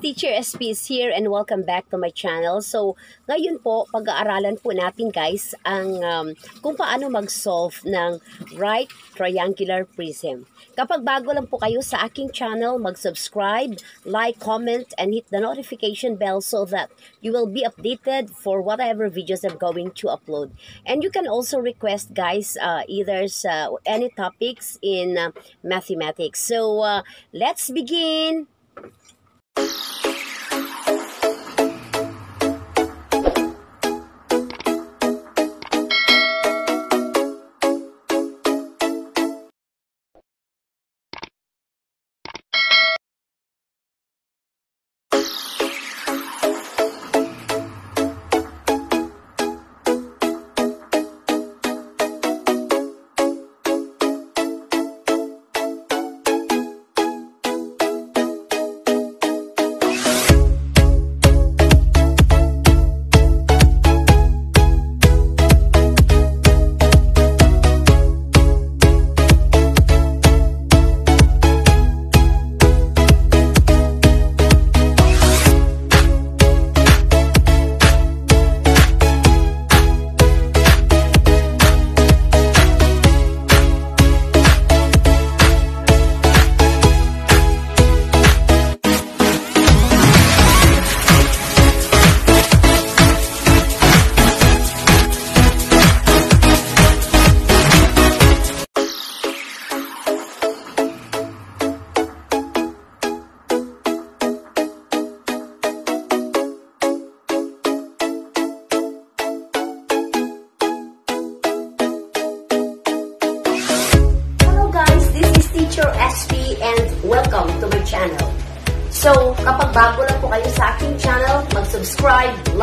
Teacher SP is here and welcome back to my channel. So, ngayon po, pag-aaralan po natin guys ang um, kung paano mag-solve ng right triangular prism. Kapag bago lang po kayo sa aking channel, mag-subscribe, like, comment, and hit the notification bell so that you will be updated for whatever videos I'm going to upload. And you can also request guys uh, either sa any topics in uh, mathematics. So, uh, let's begin! you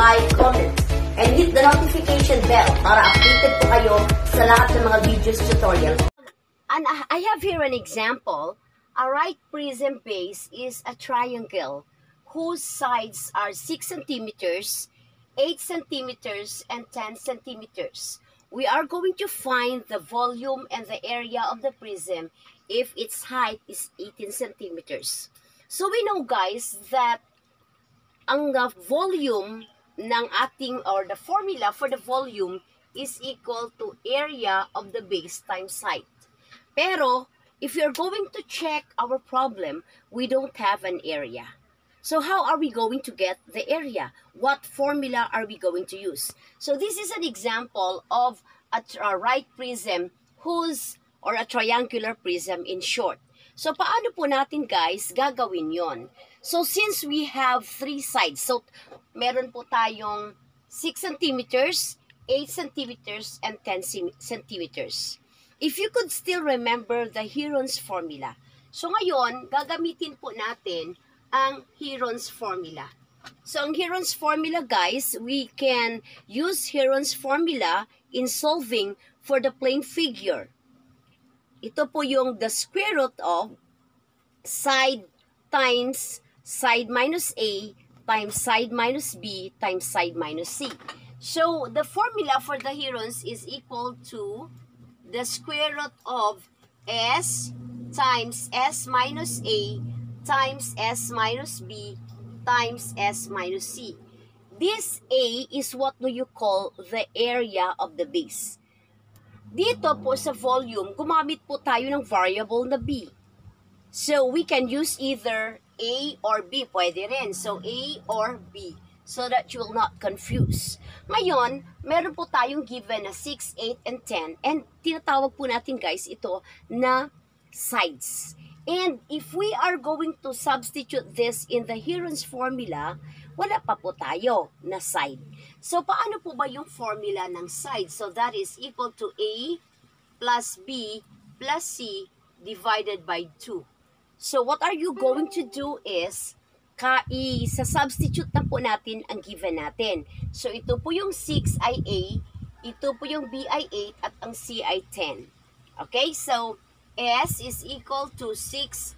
like, comment, and hit the notification bell para updated po kayo sa lahat ng mga videos tutorial. And I have here an example. A right prism base is a triangle whose sides are 6 centimeters, 8 centimeters, and 10 centimeters. We are going to find the volume and the area of the prism if its height is 18 centimeters. So we know guys that ang uh, volume ng ating or the formula for the volume is equal to area of the base times height. Pero if you're going to check our problem, we don't have an area. So how are we going to get the area? What formula are we going to use? So this is an example of a, a right prism whose or a triangular prism in short. So paano po natin guys gagawin yon? So since we have three sides, so meron po tayong 6 centimeters, 8 centimeters, and 10 cem- centimeters. If you could still remember the Heron's formula. So ngayon, gagamitin po natin ang Heron's formula. So, ang Heron's formula, guys, we can use Heron's formula in solving for the plane figure. Ito po yung the square root of side times side minus A times side minus B times side minus C. So, the formula for the Herons is equal to the square root of S times S minus A times S minus B times S minus C. This A is what do you call the area of the base. Dito po sa volume, gumamit po tayo ng variable na B. So, we can use either A or B. Pwede rin. So, A or B. So that you will not confuse. Ngayon, meron po tayong given na 6, 8, and 10. And tinatawag po natin guys ito na sides. And if we are going to substitute this in the Heron's formula, wala pa po tayo na side. So, paano po ba yung formula ng side? So, that is equal to A plus B plus C divided by 2. So, what are you going to do is, ka sa substitute na po natin ang given natin. So, ito po yung 6 ay A, ito po yung B ay 8, at ang C ay 10. Okay, so, S is equal to 6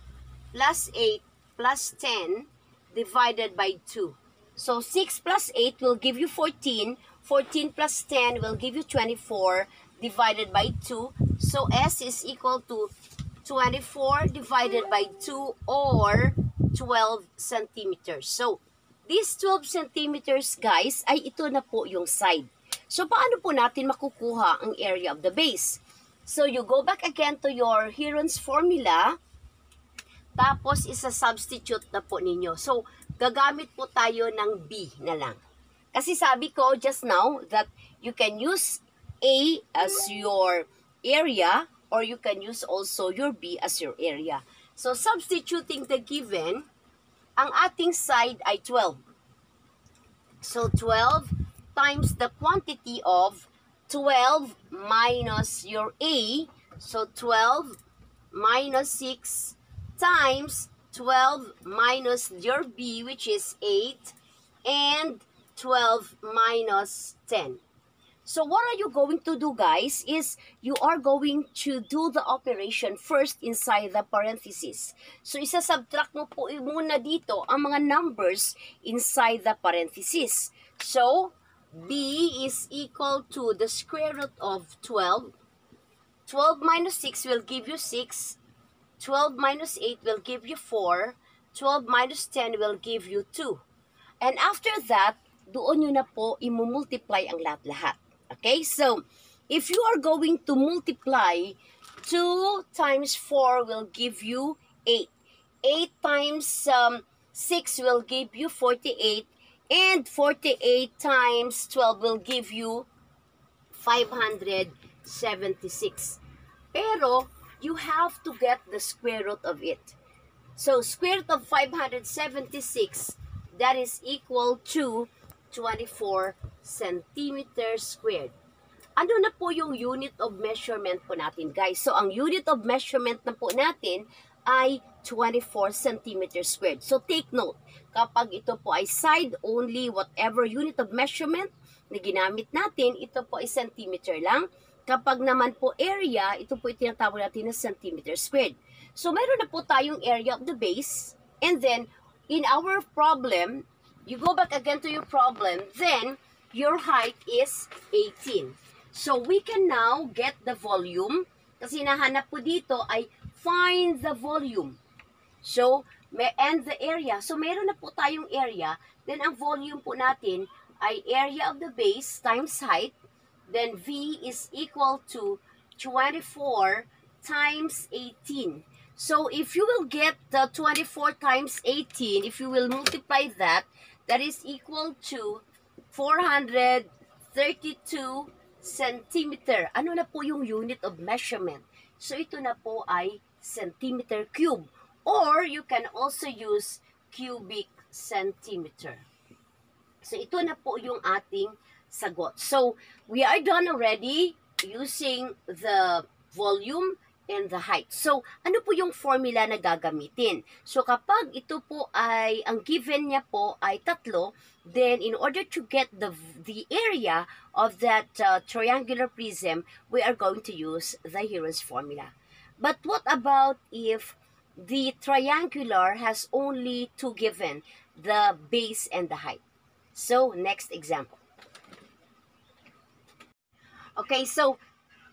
plus 8 plus 10 divided by 2. So 6 plus 8 will give you 14. 14 plus 10 will give you 24 divided by 2. So S is equal to 24 divided by 2 or 12 centimeters. So, this 12 centimeters, guys, ay ito na po yung side. So, paano po natin makukuha ang area of the base? So, you go back again to your Heron's formula. Tapos, isa-substitute na po ninyo. So, gagamit po tayo ng B na lang. Kasi sabi ko just now that you can use A as your area or you can use also your B as your area. So, substituting the given, ang ating side ay 12. So, 12 times the quantity of 12 minus your A. So, 12 minus 6 times 12 minus your B, which is 8, and 12 minus 10. So what are you going to do guys is you are going to do the operation first inside the parenthesis. So isa-subtract mo po muna dito ang mga numbers inside the parenthesis. So b is equal to the square root of 12. 12 minus 6 will give you 6. 12 minus 8 will give you 4. 12 minus 10 will give you 2. And after that, doon nyo na po imumultiply ang lahat-lahat. Okay, so if you are going to multiply, 2 times 4 will give you 8. 8 times um, 6 will give you 48. And 48 times 12 will give you 576. Pero, you have to get the square root of it. So, square root of 576, that is equal to 24 centimeters squared. Ano na po yung unit of measurement po natin, guys? So, ang unit of measurement na po natin ay 24 centimeters squared. So, take note, kapag ito po ay side only, whatever unit of measurement na ginamit natin, ito po ay centimeter lang. Kapag naman po area, ito po itinatawag natin na centimeter squared. So, meron na po tayong area of the base. And then, in our problem, you go back again to your problem, then, your height is 18. So, we can now get the volume. Kasi nahanap po dito ay find the volume. So, and the area. So, meron na po tayong area. Then, ang volume po natin ay area of the base times height. Then, V is equal to 24 times 18. So, if you will get the 24 times 18, if you will multiply that, that is equal to 432 centimeter. Ano na po yung unit of measurement? So, ito na po ay centimeter cube. Or, you can also use cubic centimeter. So, ito na po yung ating sagot. So, we are done already using the volume and the height. So, ano po yung formula na gagamitin? So, kapag ito po ay, ang given niya po ay tatlo, then in order to get the, the area of that uh, triangular prism, we are going to use the Heron's formula. But what about if the triangular has only two given, the base and the height? So, next example. Okay, so,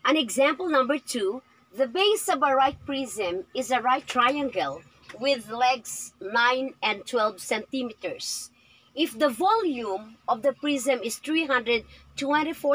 an example number two, The base of a right prism is a right triangle with legs 9 and 12 centimeters. If the volume of the prism is 324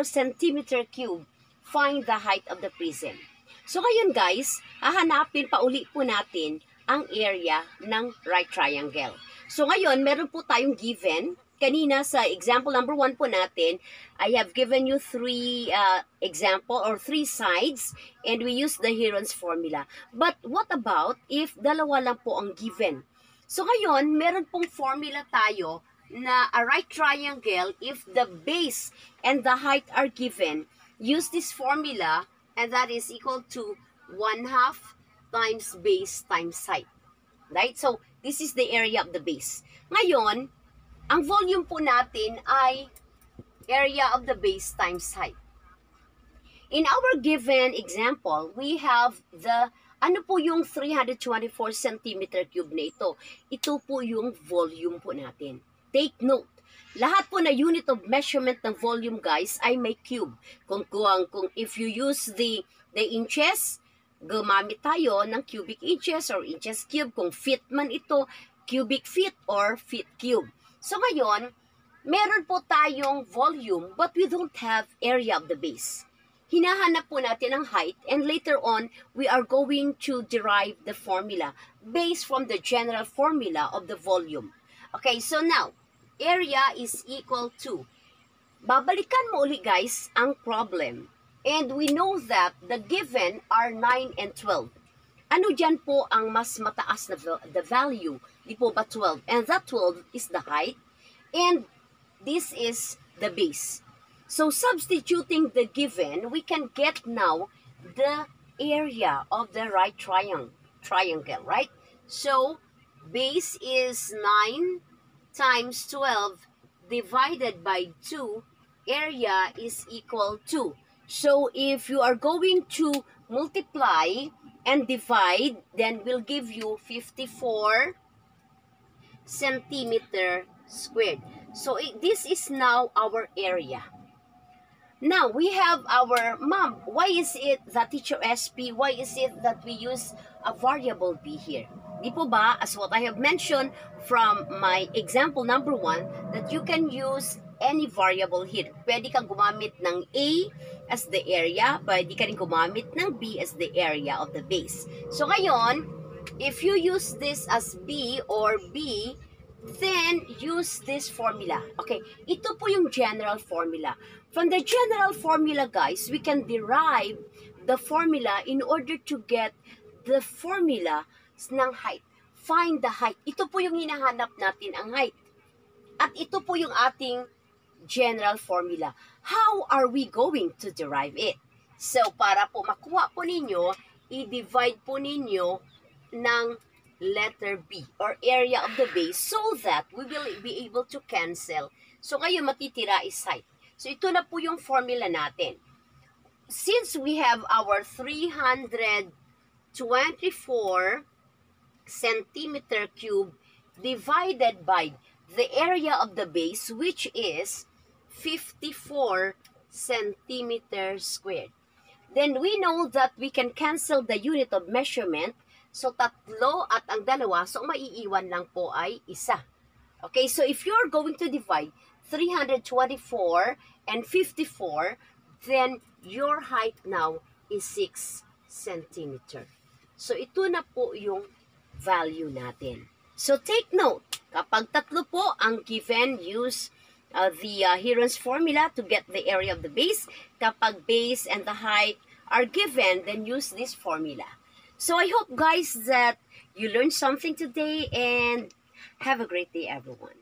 centimeter cube, find the height of the prism. So ngayon guys, hahanapin pa uli po natin ang area ng right triangle. So ngayon, meron po tayong given kanina sa example number one po natin, I have given you three uh, example or three sides and we use the Heron's formula. But what about if dalawa lang po ang given? So ngayon, meron pong formula tayo na a right triangle, if the base and the height are given, use this formula and that is equal to 1 half times base times height. Right? So, this is the area of the base. Ngayon, ang volume po natin ay area of the base times height. In our given example, we have the, ano po yung 324 cm cube na ito? Ito po yung volume po natin. Take note, lahat po na unit of measurement ng volume guys ay may cube. Kung, kung, kung if you use the, the inches, gumamit tayo ng cubic inches or inches cube. Kung feet man ito, cubic feet or feet cube. So ngayon, meron po tayong volume but we don't have area of the base. Hinahanap po natin ang height and later on, we are going to derive the formula based from the general formula of the volume. Okay, so now, area is equal to, babalikan mo uli guys ang problem. And we know that the given are 9 and 12. Ano dyan po ang mas mataas na the value? Di po ba 12? And that 12 is the height. And this is the base. So substituting the given, we can get now the area of the right triangle, triangle, right? So base is 9 times 12 divided by 2, area is equal to. So if you are going to multiply and divide, then will give you 54 centimeter squared. So this is now our area. Now, we have our mom. Why is it that teacher SP, why is it that we use a variable b here? Di po ba, as what I have mentioned from my example number one, that you can use any variable here. Pwede kang gumamit ng A as the area, pwede ka rin gumamit ng B as the area of the base. So ngayon, if you use this as B or B, then use this formula. Okay, ito po yung general formula. From the general formula, guys, we can derive the formula in order to get the formula ng height. Find the height. Ito po yung hinahanap natin, ang height. At ito po yung ating general formula. How are we going to derive it? So, para po makuha po ninyo, i-divide po ninyo ng letter B or area of the base so that we will be able to cancel. So ngayon matitira is height. So ito na po yung formula natin. Since we have our 324 centimeter cube divided by the area of the base which is 54 centimeter squared. Then we know that we can cancel the unit of measurement So, tatlo at ang dalawa, so maiiwan lang po ay isa. Okay, so if you're going to divide 324 and 54, then your height now is 6 centimeter. So, ito na po yung value natin. So, take note, kapag tatlo po ang given, use uh, the uh, Heron's formula to get the area of the base. Kapag base and the height are given, then use this formula. So I hope guys that you learned something today and have a great day everyone.